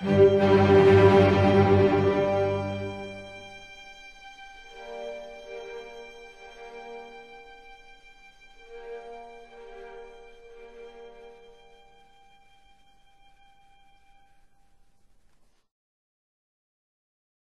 Música